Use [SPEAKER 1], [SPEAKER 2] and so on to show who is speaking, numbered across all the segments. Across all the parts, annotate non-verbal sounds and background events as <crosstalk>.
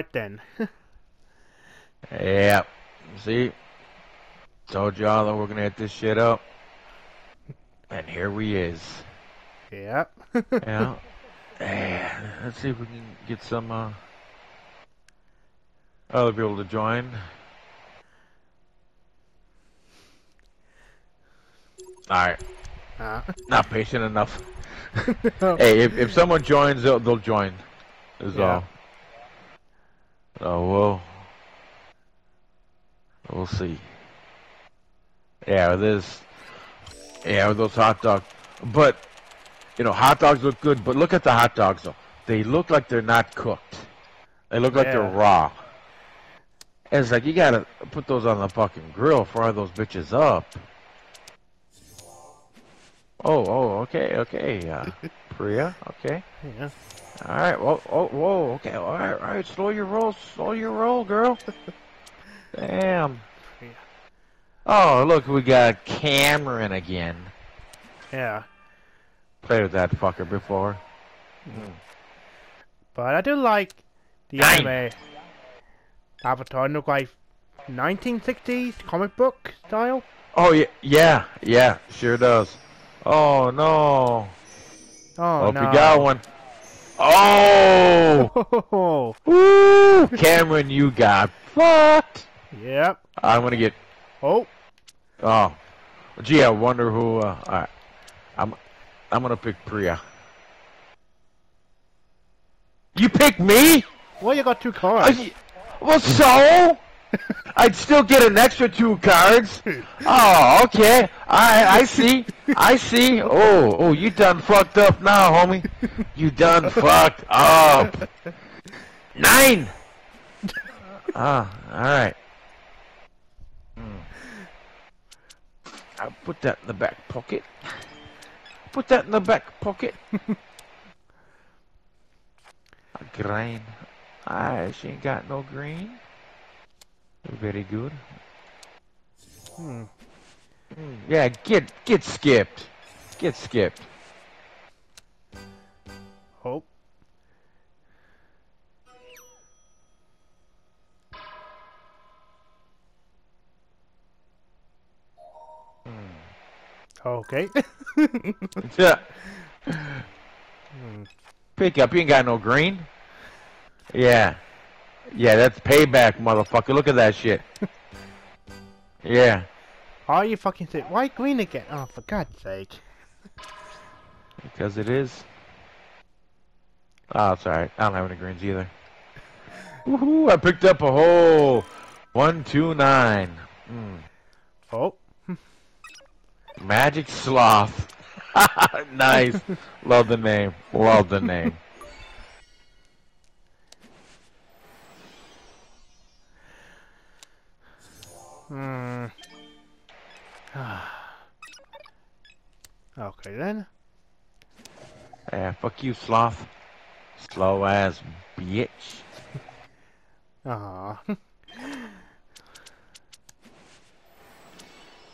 [SPEAKER 1] Alright then. <laughs>
[SPEAKER 2] Yeah. See? Told y'all that we're gonna hit this shit up. And here we is.
[SPEAKER 1] yeah. <laughs>
[SPEAKER 2] Yeah. Let's see if we can get some uh other people to join. Alright.
[SPEAKER 1] Uh,
[SPEAKER 2] Not patient enough. <laughs> hey, if, if someone joins, they'll, they'll join. Is
[SPEAKER 1] Yeah.
[SPEAKER 2] all. Oh, we'll, we'll see. Yeah, with this, yeah, with those hot dogs. But, you know, hot dogs look good, but look at the hot dogs, though. They look like they're not cooked. They look like they're raw. And it's like, you gotta put those on the fucking grill, fry those bitches up. Oh, oh, okay, okay, uh, <laughs> Priya, okay.
[SPEAKER 1] yeah.
[SPEAKER 2] All right. Whoa, oh, whoa. Okay. All right. All right. Slow your roll. Slow your roll, girl. <laughs> Damn.
[SPEAKER 1] Yeah.
[SPEAKER 2] Oh, look, we got Cameron again.
[SPEAKER 1] Yeah.
[SPEAKER 2] Played with that fucker before.
[SPEAKER 1] But I do like the
[SPEAKER 2] Nine.
[SPEAKER 1] anime Avatar look like 1960s comic book style.
[SPEAKER 2] Oh yeah, yeah, yeah. Sure does. Oh no.
[SPEAKER 1] Oh
[SPEAKER 2] Hope
[SPEAKER 1] no.
[SPEAKER 2] you got one. Oh.
[SPEAKER 1] Oh, <laughs>
[SPEAKER 2] Woo! Cameron, you got fucked.
[SPEAKER 1] yep.
[SPEAKER 2] I'm gonna get.
[SPEAKER 1] Oh,
[SPEAKER 2] Oh. Gee, I wonder who. Uh, all right. I'm. I'm gonna pick Priya. You pick me?
[SPEAKER 1] well, you got two cards.
[SPEAKER 2] you- well, so? <laughs> I'd still get an extra two cards. <laughs> Oh, okay. I I see. I see. Oh, oh, you done fucked up now, homie. You done <laughs> fucked up. Nine. Ah, all right. Hmm. I'll put that in the back pocket. Put that in the back pocket. A green. Ah, she ain't got no green. Very good.
[SPEAKER 1] Hmm.
[SPEAKER 2] Hmm, Yeah, get get skipped. Get skipped.
[SPEAKER 1] Oh, okay. <laughs> <laughs>
[SPEAKER 2] Yeah. Pick up. You ain't got no green. Yeah. Yeah, that's payback, motherfucker. Look at that shit. <laughs> Yeah.
[SPEAKER 1] Are you fucking say why green again? Oh, for God's sake.
[SPEAKER 2] Because it is. Oh, it's alright. I don't have any greens either. <laughs> Woohoo! I picked up a whole one, two, nine. Mm.
[SPEAKER 1] Oh,
[SPEAKER 2] Magic Sloth. <laughs> nice. Love the name. Love the name.
[SPEAKER 1] Hmm. <sighs> okay then.
[SPEAKER 2] Yeah, fuck you, Sloth. Slow ass bitch. <laughs>
[SPEAKER 1] Ah.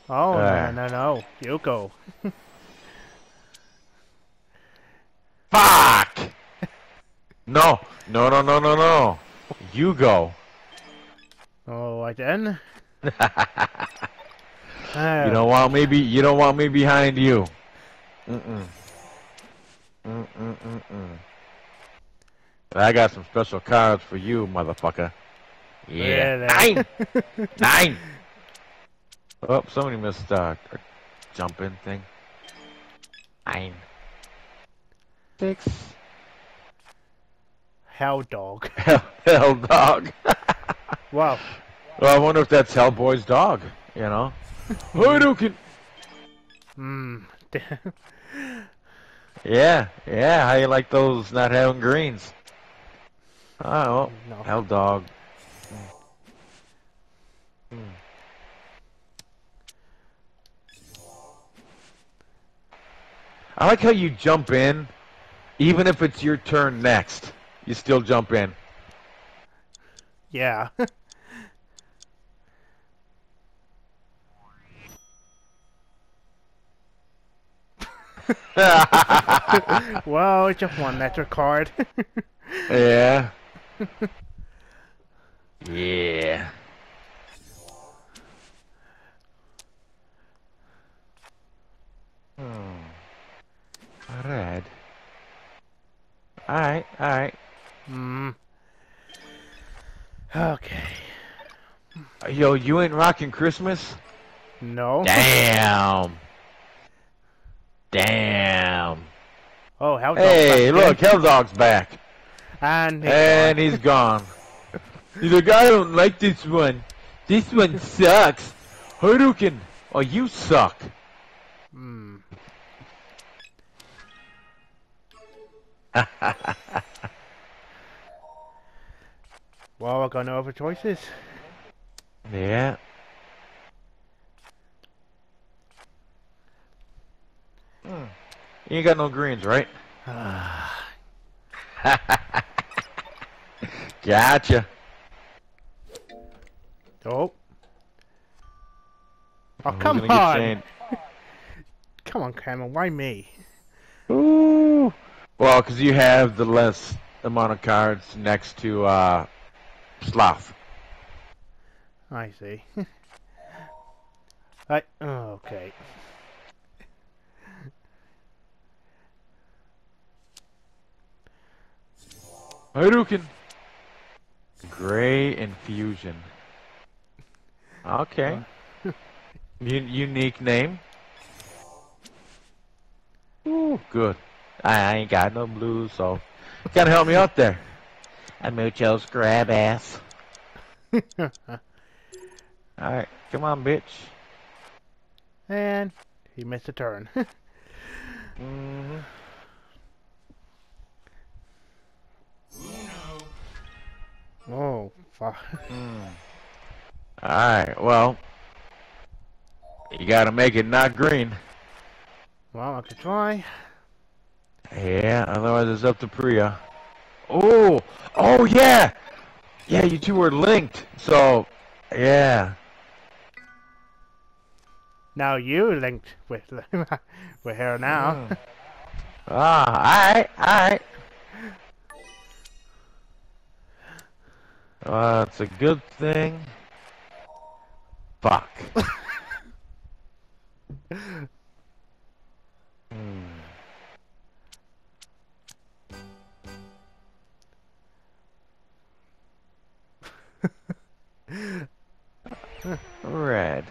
[SPEAKER 1] oh
[SPEAKER 2] Ah.
[SPEAKER 1] no no no! You go.
[SPEAKER 2] Fuck! No, no, no, no, no, no. You go.
[SPEAKER 1] All right then.
[SPEAKER 2] You don't want me be. You don't want me behind you. Mm-mm. Mm-mm-mm-mm. I got some special cards for you, motherfucker. Yeah.
[SPEAKER 1] Really?
[SPEAKER 2] Nine! <laughs> Nine! Oh, somebody missed uh, a jump-in thing. Nine. Six.
[SPEAKER 1] Hell dog.
[SPEAKER 2] Hell, <laughs> hell dog.
[SPEAKER 1] Wow.
[SPEAKER 2] Well, I wonder if that's Hellboy's dog, you know? <laughs> Hadouken!
[SPEAKER 1] Hmm.
[SPEAKER 2] Yeah, yeah, how you like those not having greens? Oh, well,
[SPEAKER 1] No.
[SPEAKER 2] hell dog. Hmm. I like how you jump in, even if it's your turn next. You still jump in.
[SPEAKER 1] Yeah. <laughs> <laughs> well, it's just one letter card. <laughs>
[SPEAKER 2] yeah. Yeah. Hmm. Red. Alright, alright.
[SPEAKER 1] Hmm. Okay.
[SPEAKER 2] Yo, you ain't rocking Christmas?
[SPEAKER 1] No.
[SPEAKER 2] Damn. Damn.
[SPEAKER 1] Oh, hell.
[SPEAKER 2] Hey, look, Hell Dog's back.
[SPEAKER 1] And, he's
[SPEAKER 2] And
[SPEAKER 1] gone.
[SPEAKER 2] he's gone. He's like, I don't like this one. This one sucks. Hadouken. Oh, you suck.
[SPEAKER 1] Hmm. <laughs> Well, we're going over choices.
[SPEAKER 2] yeah. You ain't got no greens, right? <sighs> gotcha.
[SPEAKER 1] Oh. Oh, <laughs> come on. Come on, Cameron. Why me?
[SPEAKER 2] Ooh. Well, because you have the less amount of cards next to uh, Sloth.
[SPEAKER 1] I see. <laughs> I, oh, okay.
[SPEAKER 2] Hadouken. Gray Infusion. Okay. <laughs> Unique name. Ooh, good. I, I ain't got no blues, so gotta help me out there. I'm Mucho's grab ass. <laughs> Alright, come on, bitch.
[SPEAKER 1] and he missed a turn. <laughs>
[SPEAKER 2] hmm
[SPEAKER 1] oh, fuck. <laughs>
[SPEAKER 2] Mm. Alright, well, you gotta make it not green.
[SPEAKER 1] Well, I could try.
[SPEAKER 2] Yeah, otherwise it's up to Priya. Oh, oh yeah, yeah. You two were linked, so yeah.
[SPEAKER 1] Now you linked with <laughs> with her now.
[SPEAKER 2] Mm. Ah, all right, Well, it's a good thing. Fuck. <laughs> Hmm. <laughs> Red.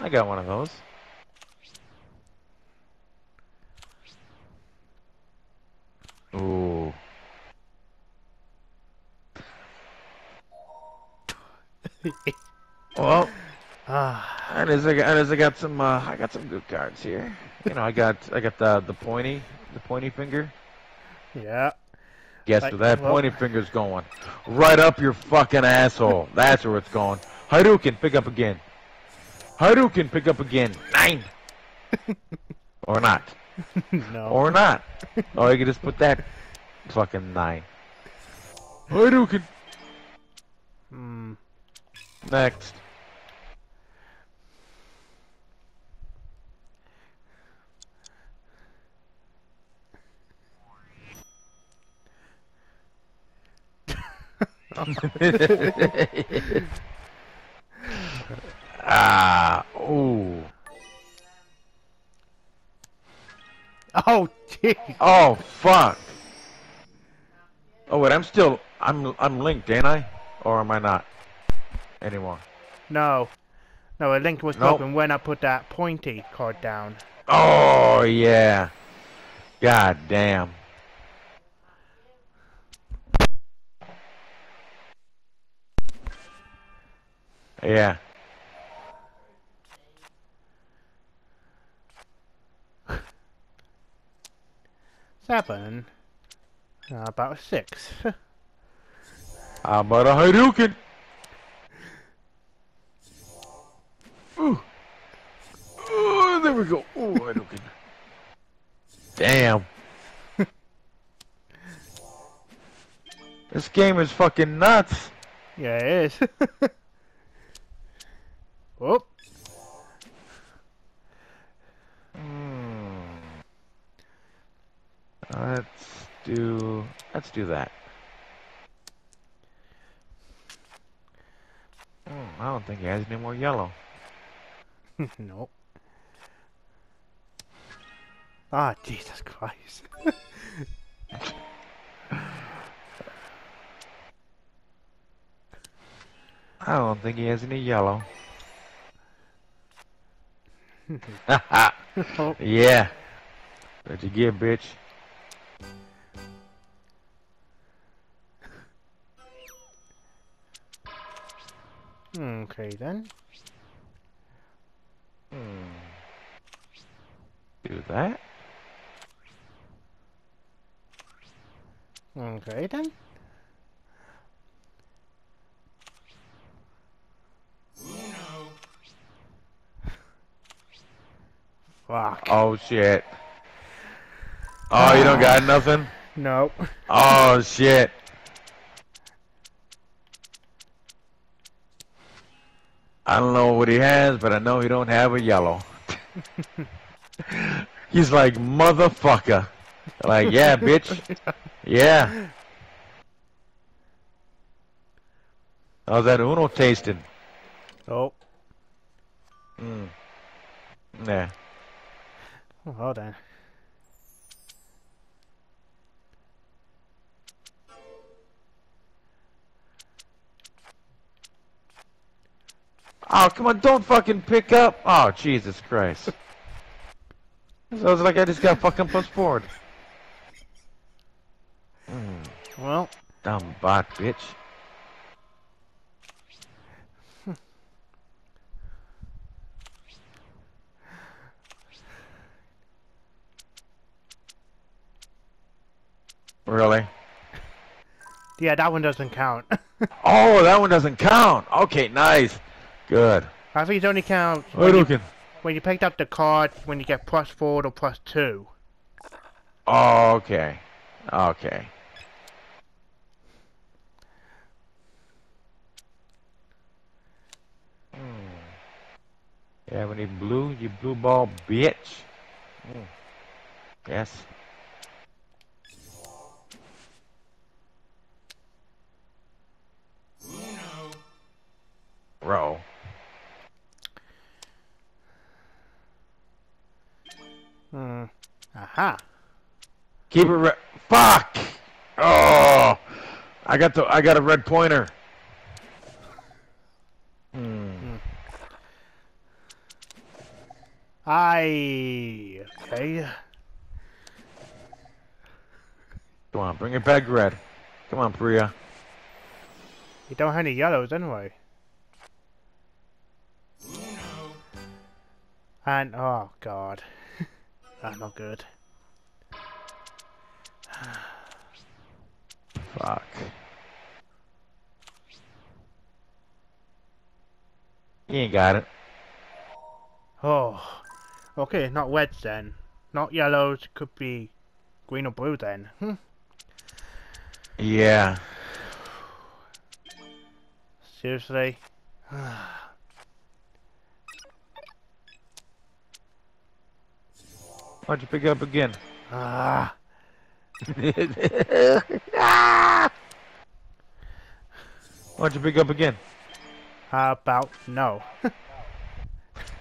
[SPEAKER 2] I got one of those. Well, <sighs>
[SPEAKER 1] Ah,
[SPEAKER 2] and as I got, and as I got some, uh, I got some good cards here. You know, I got, I got the the pointy, the pointy finger.
[SPEAKER 1] yeah.
[SPEAKER 2] Guess
[SPEAKER 1] Like,
[SPEAKER 2] where that
[SPEAKER 1] well-
[SPEAKER 2] pointy finger's going? Right up your fucking asshole. That's where it's going. Hadouken, pick up again. Hadouken, pick up again. Nine. <laughs> or not.
[SPEAKER 1] no.
[SPEAKER 2] Or not. Or you can just put that fucking nine. Hadouken. Next. <laughs> ah, ooh.
[SPEAKER 1] Oh, jeez.
[SPEAKER 2] Oh, fuck. Oh, wait, I'm still, I'm, I'm linked, ain't I? Or am I not? Anymore.
[SPEAKER 1] No. No, a link was
[SPEAKER 2] Nope.
[SPEAKER 1] broken when I put that pointy card down.
[SPEAKER 2] Oh, yeah. God damn. Yeah. <laughs>
[SPEAKER 1] Seven. Uh, about six. <laughs>
[SPEAKER 2] About a Hadouken? Ooh. Ooh, there we go. Oh, I don't Hadouken. Damn. <laughs> this game is fucking nuts.
[SPEAKER 1] yeah, it is. <laughs> oh,
[SPEAKER 2] Hmm. Let's do. Let's do that. Oh I don't think he has any more yellow. <laughs>
[SPEAKER 1] nope. Ah, Jesus Christ.
[SPEAKER 2] I don't think he has any yellow.
[SPEAKER 1] oh,
[SPEAKER 2] yeah. What you get, bitch?
[SPEAKER 1] okay then.
[SPEAKER 2] Hmm. Do that?
[SPEAKER 1] Okay then. Fuck.
[SPEAKER 2] Oh shit. Oh, you don't got nothing?
[SPEAKER 1] Nope.
[SPEAKER 2] Oh shit. I don't know what he has, but I know he don't have a yellow. <laughs> He's like motherfucker. Like, yeah, bitch. Yeah. How's that Uno tasting?
[SPEAKER 1] Oh.
[SPEAKER 2] Mm. Yeah.
[SPEAKER 1] oh, hold
[SPEAKER 2] Oh, come on, don't fucking pick up. Oh, Jesus Christ. <laughs> Sounds like I just got fucking pushed forward. Mm,
[SPEAKER 1] Well,
[SPEAKER 2] dumb bot, bitch. <laughs> Really?
[SPEAKER 1] yeah, that one doesn't count. <laughs>
[SPEAKER 2] Oh, that one doesn't count. Okay, nice. Good.
[SPEAKER 1] I think it only counts when you,
[SPEAKER 2] looking?
[SPEAKER 1] when you picked up the card when you get plus four or plus two.
[SPEAKER 2] Oh, okay. Okay. Hmm. You have any blue, you blue ball bitch? Mm. Yes. Row.
[SPEAKER 1] Hmm. Aha.
[SPEAKER 2] Keep it red. Fuck! Oh! I got the. I got a red pointer. Hmm.
[SPEAKER 1] I. Okay.
[SPEAKER 2] Come on, bring it back red. Come on, Priya.
[SPEAKER 1] You don't have any yellows anyway. And oh god, that's not good. <sighs>
[SPEAKER 2] Fuck. You ain't got it.
[SPEAKER 1] Oh, okay, not reds then, not yellows. Could be green or blue then. Hmm.
[SPEAKER 2] Yeah. <sighs>
[SPEAKER 1] Seriously. <sighs>
[SPEAKER 2] Why'd you pick up again?
[SPEAKER 1] ah.
[SPEAKER 2] Why'd you pick up again?
[SPEAKER 1] How about no? <laughs>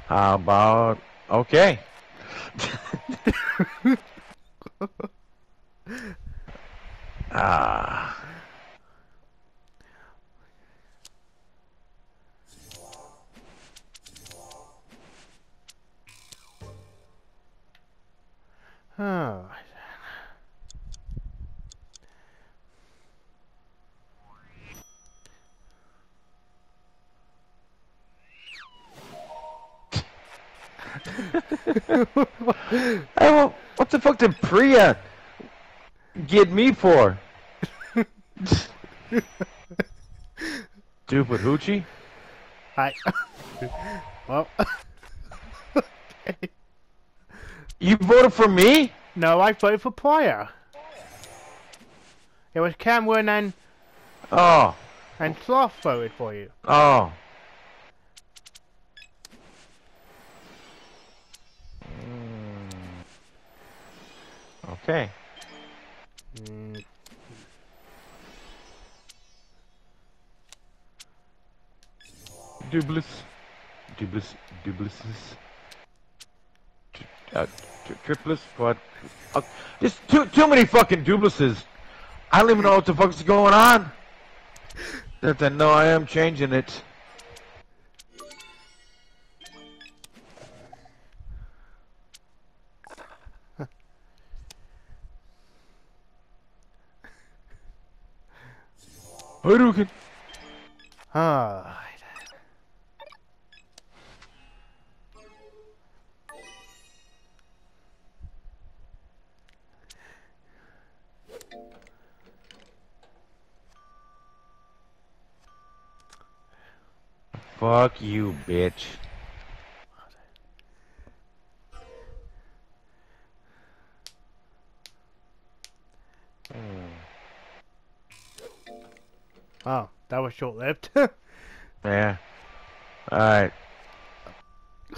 [SPEAKER 2] How about okay? <laughs> ah.
[SPEAKER 1] Oh.
[SPEAKER 2] What the fuck did Priya get me for? Stupid hoochie?
[SPEAKER 1] I. <laughs> well. <laughs>
[SPEAKER 2] You voted for me?
[SPEAKER 1] No, I voted for Pryor. It was Cameron and
[SPEAKER 2] Oh,
[SPEAKER 1] and Sloth voted for you.
[SPEAKER 2] oh. Mm. Okay.
[SPEAKER 1] Mm.
[SPEAKER 2] Dublis. Dublis. Dublises. Tri- Uh, tri- triplets, quad. Uh, just too too many fucking duplices. I don't even know what the fuck's going on. That I know I am changing it. Hadouken.
[SPEAKER 1] Ah.
[SPEAKER 2] Fuck you, bitch.
[SPEAKER 1] Oh, that was short-lived. <laughs>
[SPEAKER 2] Yeah. Alright.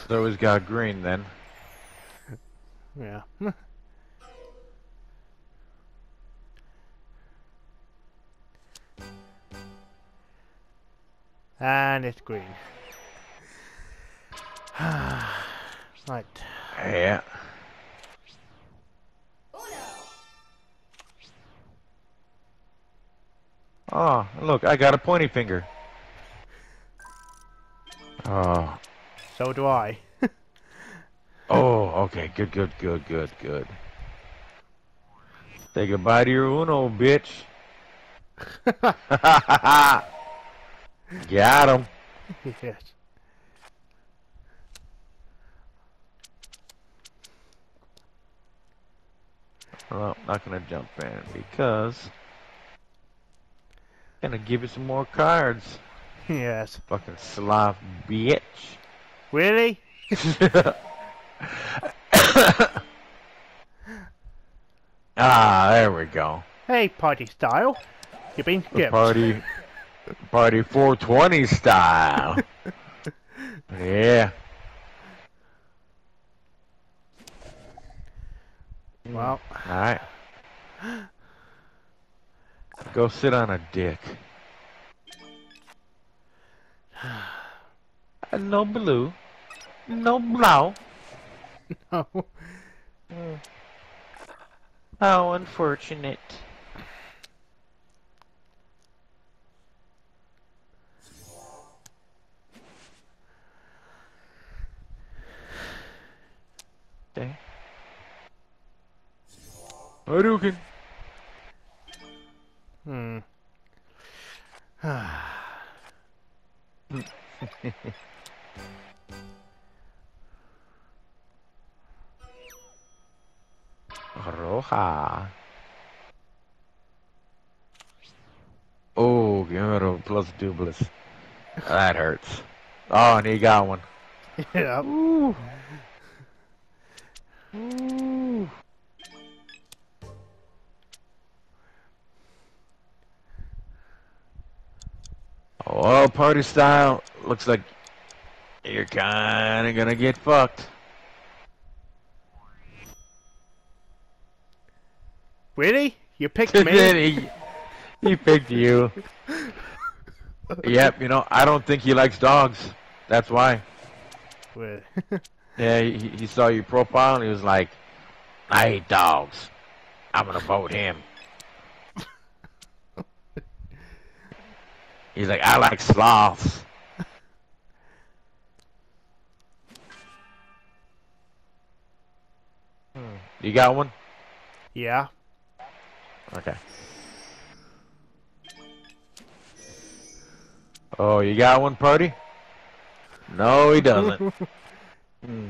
[SPEAKER 2] So he's got green then.
[SPEAKER 1] yeah. <laughs> and it's green. <sighs> right.
[SPEAKER 2] Yeah. Oh, look, I got a pointy finger. Oh.
[SPEAKER 1] So do I. <laughs>
[SPEAKER 2] Oh, okay, good, good, good, good, good. Say goodbye to your Uno, bitch. <laughs> <laughs> got him. <laughs>
[SPEAKER 1] yes.
[SPEAKER 2] Well, not gonna jump in because gonna give you some more cards.
[SPEAKER 1] Yes.
[SPEAKER 2] Fucking sloth bitch.
[SPEAKER 1] Really? <laughs>
[SPEAKER 2] ah, there we go.
[SPEAKER 1] Hey, party style. You've been
[SPEAKER 2] The
[SPEAKER 1] skipped.
[SPEAKER 2] party, <laughs> party 420 style. <laughs> yeah.
[SPEAKER 1] Well,
[SPEAKER 2] Alright. Go sit on a dick. <sighs> No blue. No blow. <laughs>
[SPEAKER 1] no. Hmm.
[SPEAKER 2] How unfortunate. Okay. Hadouken.
[SPEAKER 1] Hmm. <sighs>
[SPEAKER 2] Roja. Oh, give it a plus dublis. That hurts. Oh, and he got one. <laughs>
[SPEAKER 1] yeah.
[SPEAKER 2] Ooh. Ooh. Well, party style. Looks like you're kind of gonna get fucked.
[SPEAKER 1] Really? You picked <laughs> me?
[SPEAKER 2] he, he picked you. yep, you know, I don't think he likes dogs. That's why. <laughs> Yeah, he, he saw your profile and he was like, I hate dogs. I'm gonna vote him. He's like, I like sloths. Hmm. You got one?
[SPEAKER 1] yeah.
[SPEAKER 2] Okay. Oh, you got one, party? No, he doesn't. <laughs> Hmm.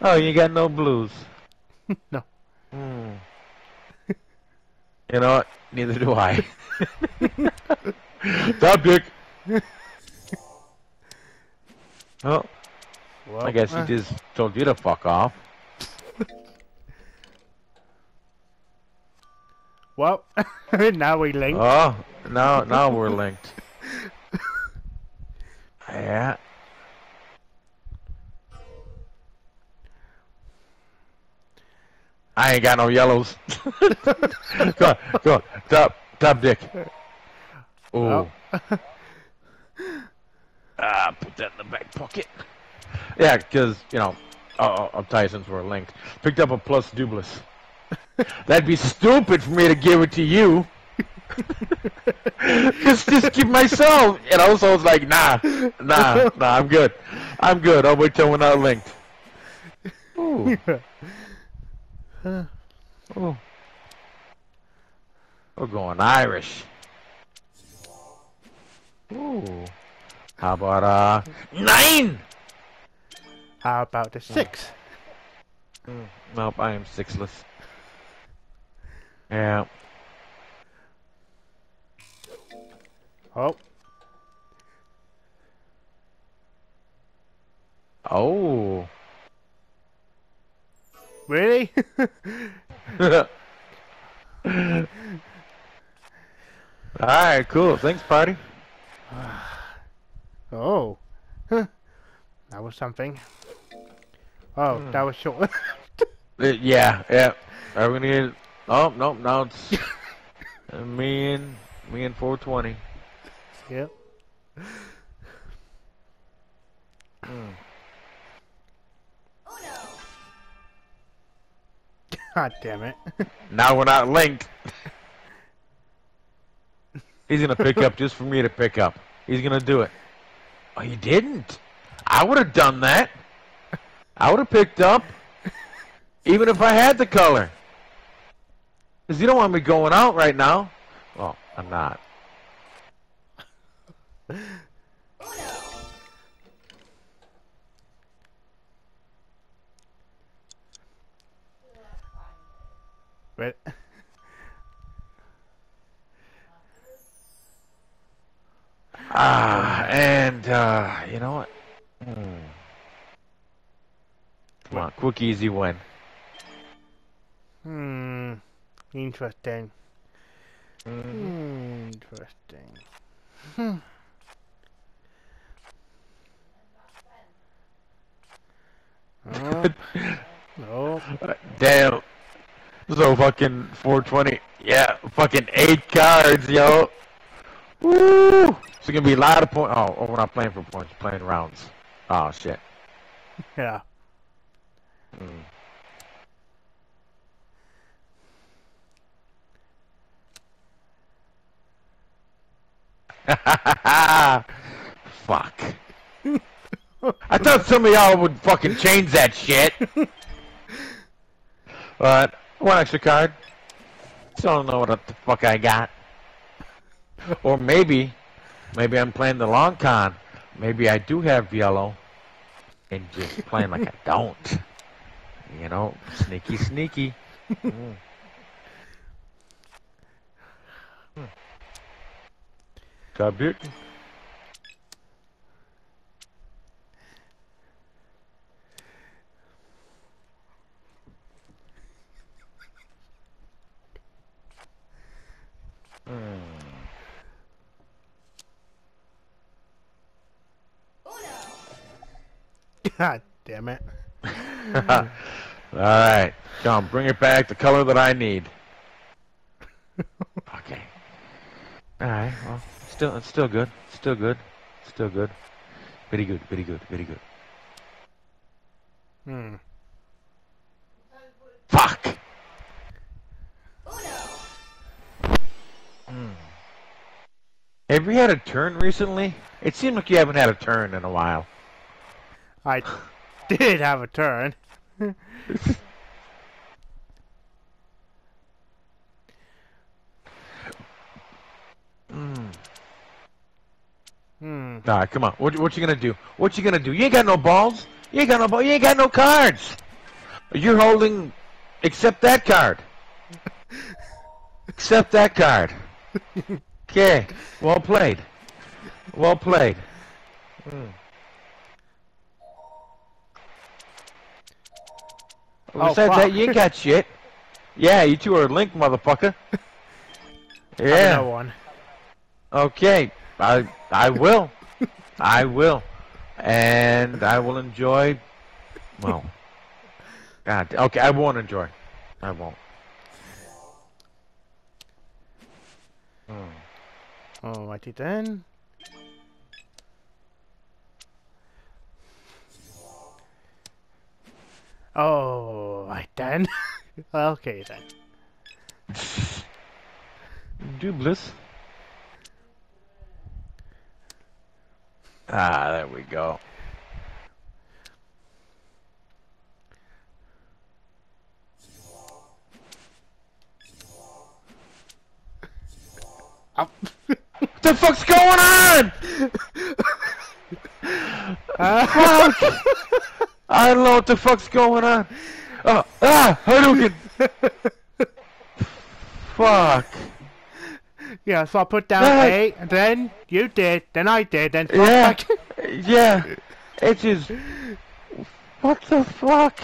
[SPEAKER 2] Oh, you got no blues. <laughs>
[SPEAKER 1] No.
[SPEAKER 2] Hmm. <laughs> You know what? Neither do I. <laughs> Stop, Dick. Oh,
[SPEAKER 1] Well,
[SPEAKER 2] I guess he
[SPEAKER 1] uh,
[SPEAKER 2] just told you to fuck off.
[SPEAKER 1] Well, now we linked.
[SPEAKER 2] Oh, now now we're linked. Yeah. I ain't got no yellows. <laughs> go on, go on. Top, top dick. Ooh.
[SPEAKER 1] Well. <laughs>
[SPEAKER 2] Ah, put that in the back pocket. Yeah, because, you know, uh, I'll tell you since we're linked. Picked up a plus dublis. <laughs> That'd be stupid for me to give it to you. just, just give myself, And know. So it's like, nah, nah, nah. I'm good. I'm good. I'll wait till we're not linked. Ooh, ooh. We're going Irish. Ooh. How about uh nine?
[SPEAKER 1] How about the six?
[SPEAKER 2] Mm, nope, I am sixless. Yeah.
[SPEAKER 1] Oh,
[SPEAKER 2] Oh.
[SPEAKER 1] Really? <laughs>
[SPEAKER 2] Alright, cool. Thanks, party. <sighs>
[SPEAKER 1] oh. Huh. <laughs> That was something. Oh,
[SPEAKER 2] Hmm.
[SPEAKER 1] that was short. <laughs>
[SPEAKER 2] Uh, yeah, yeah. Are we gonna get... Oh, nope, now it's... uh, me and... Me and 420.
[SPEAKER 1] yep.
[SPEAKER 2] Mm.
[SPEAKER 1] God damn it. <laughs>
[SPEAKER 2] Now we're not linked. He's gonna pick up just for me to pick up. He's gonna do it. Oh, you didn't? I would have done that. I would have picked up, even if I had the color. Cause you don't want me going out right now. Well, I'm not.
[SPEAKER 1] But
[SPEAKER 2] Ah, and uh, you know what? Hmm. Come on, quick, easy win.
[SPEAKER 1] hmm, interesting.
[SPEAKER 2] Mhm.
[SPEAKER 1] Interesting. Hmm. <laughs> Oh, no.
[SPEAKER 2] Damn. So fucking 420. Yeah, fucking eight cards, yo. Woo! It's gonna be a lot of points. Oh, oh, we're not playing for points, we're playing rounds. Oh shit.
[SPEAKER 1] Yeah.
[SPEAKER 2] Mm. <laughs> Fuck. I thought some of y'all would fucking change that shit. <laughs> but one extra card. Still don't know what the fuck I got. Or maybe, maybe I'm playing the long con. Maybe I do have yellow, and just playing like I <laughs> don't. You know, sneaky, sneaky. Mm. Got bit.
[SPEAKER 1] God damn it. <laughs>
[SPEAKER 2] All right, come bring it back the color that I need. <laughs> okay. All right. Well, still, it's still good. Still good. Still good. Very good. Very good. Very good.
[SPEAKER 1] Hmm.
[SPEAKER 2] Fuck. Hmm. Have you had a turn recently? It seemed like you haven't had a turn in a while.
[SPEAKER 1] I did have a turn.
[SPEAKER 2] Mm.
[SPEAKER 1] Hmm.
[SPEAKER 2] Nah, come on. What, what you gonna do? What you gonna do? You ain't got no balls. You ain't got no ball. You ain't got no cards. You're holding. Accept that card. Accept that card. <laughs> Okay. Well played. Well played. Mm.
[SPEAKER 1] Oh,
[SPEAKER 2] Besides
[SPEAKER 1] fuck.
[SPEAKER 2] that, you got shit. Yeah, you two are linked, motherfucker. <laughs> Yeah.
[SPEAKER 1] one.
[SPEAKER 2] Okay, I I will, I will, and I will enjoy. Well, God, okay, I won't enjoy. I won't. Hmm.
[SPEAKER 1] Alrighty then. Oh, right then. <laughs> okay then.
[SPEAKER 2] Dubless. Ah, there we go. I don't know what the fuck's going on. Oh, ah, Hadouken! Fuck.
[SPEAKER 1] yeah, so I put down
[SPEAKER 2] Yeah.
[SPEAKER 1] eight, and then you did, then I did, then fuck
[SPEAKER 2] Yeah.
[SPEAKER 1] back. <laughs>
[SPEAKER 2] Yeah. It just. What the fuck?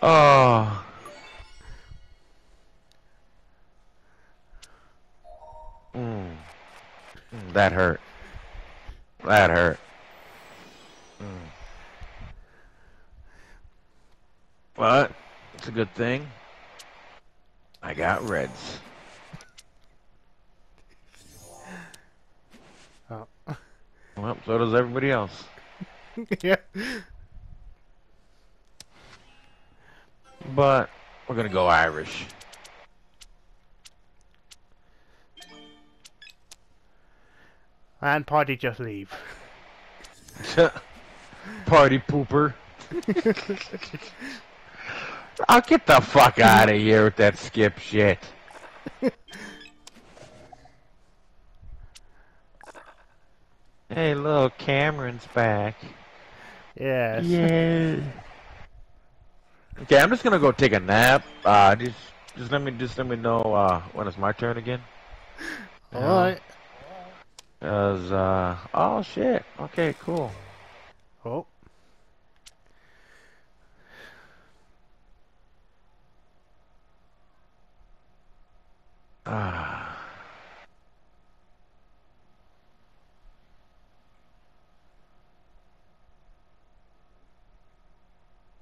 [SPEAKER 2] Oh. Mm, That hurt. That hurt. But it's a good thing. I got reds.
[SPEAKER 1] Oh.
[SPEAKER 2] Well, so does everybody else. <laughs>
[SPEAKER 1] yeah.
[SPEAKER 2] But we're gonna go Irish.
[SPEAKER 1] And party just leave. <laughs>
[SPEAKER 2] Party pooper. <laughs> I'll get the fuck out of here with that skip shit. hey, look, Cameron's back.
[SPEAKER 1] Yes.
[SPEAKER 2] Yeah. Okay, I'm just gonna go take a nap. Uh, just, just let me, just let me know uh, when it's my turn again. <laughs>
[SPEAKER 1] Alright.
[SPEAKER 2] Cause, uh, oh shit. Okay, cool.
[SPEAKER 1] Oh.
[SPEAKER 2] Ah.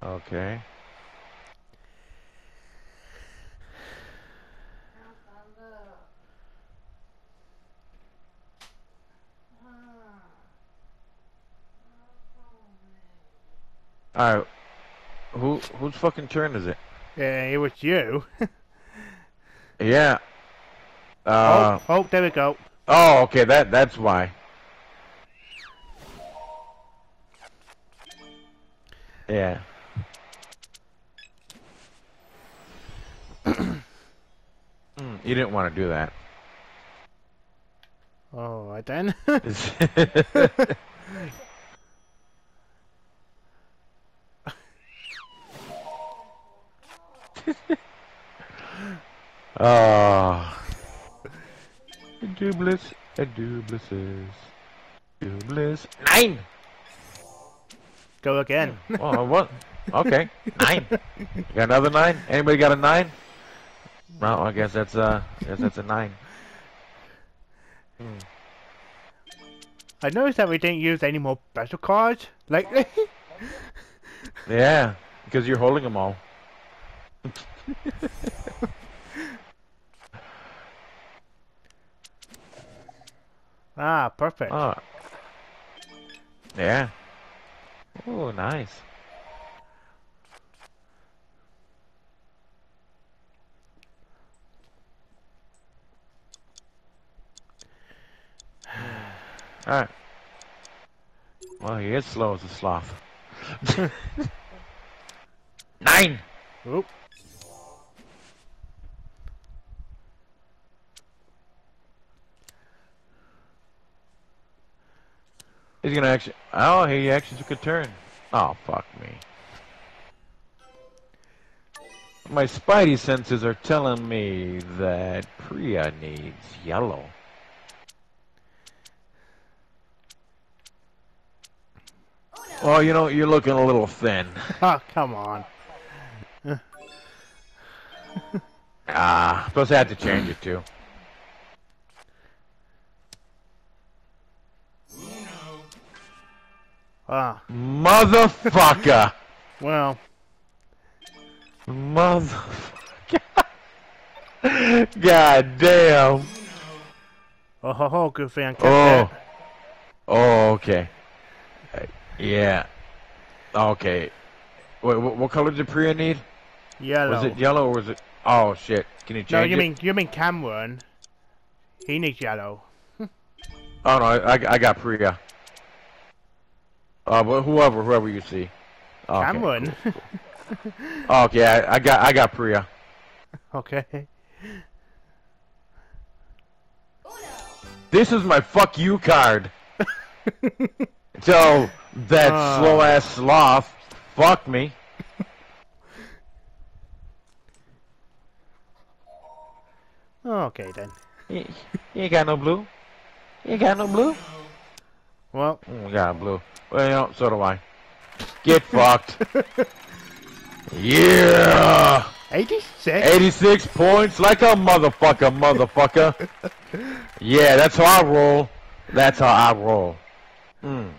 [SPEAKER 2] Okay. Alright. Who whose fucking turn is it?
[SPEAKER 1] Yeah, it was you. <laughs>
[SPEAKER 2] Yeah. Uh
[SPEAKER 1] oh, oh, there we go.
[SPEAKER 2] oh, okay, that that's why. Yeah. <clears throat> Hmm, you didn't want to do that.
[SPEAKER 1] Alright then.
[SPEAKER 2] oh. <laughs> <laughs> Dubless, a dublesses. Dubless. Nine!
[SPEAKER 1] go again. <laughs>
[SPEAKER 2] Oh, what? Okay, nine. You got another nine? Anybody got a nine? No, I guess that's uh, I guess that's a nine. Hmm.
[SPEAKER 1] I noticed that we didn't use any more special cards lately. <laughs>
[SPEAKER 2] Yeah, because you're holding them all. <laughs>
[SPEAKER 1] ah, perfect.
[SPEAKER 2] Oh. Yeah. Oh, nice. <sighs> Alright. Well, he is slow as a sloth. <laughs> Nine!
[SPEAKER 1] Oop.
[SPEAKER 2] He's gonna actually. Oh, he actually took a turn. Oh, fuck me. My spidey senses are telling me that Priya needs yellow. Well, you know, you're looking a little thin.
[SPEAKER 1] Oh, <laughs> come on.
[SPEAKER 2] Ah, suppose I had to change it too.
[SPEAKER 1] Ah,
[SPEAKER 2] Motherfucker! <laughs>
[SPEAKER 1] well.
[SPEAKER 2] Motherfucker. <laughs> God damn.
[SPEAKER 1] Oh ho ho, good I
[SPEAKER 2] Oh. Oh, okay. Uh, yeah. Okay. Wait, what, what color did Priya need?
[SPEAKER 1] Yellow.
[SPEAKER 2] Was it yellow or was it? Oh shit! Can you change
[SPEAKER 1] no, you
[SPEAKER 2] it?
[SPEAKER 1] mean you mean Cameron? He needs yellow. <laughs>
[SPEAKER 2] Oh no, I, I, I got Priya. Uh, but whoever, whoever you see. Okay.
[SPEAKER 1] Cameron. <laughs>
[SPEAKER 2] Okay, I, I got, I got Priya.
[SPEAKER 1] okay.
[SPEAKER 2] This is my fuck you card. <laughs> so that
[SPEAKER 1] Ah.
[SPEAKER 2] slow ass sloth, fuck me.
[SPEAKER 1] Okay then.
[SPEAKER 2] You, you ain't got no blue. You got no blue.
[SPEAKER 1] Well,
[SPEAKER 2] Mm, got blue. Well, you know, so do I. Get <laughs> fucked. Yeah.
[SPEAKER 1] 86.
[SPEAKER 2] 86 points like a motherfucker, motherfucker. <laughs> yeah, that's how I roll. That's how I roll. Mm.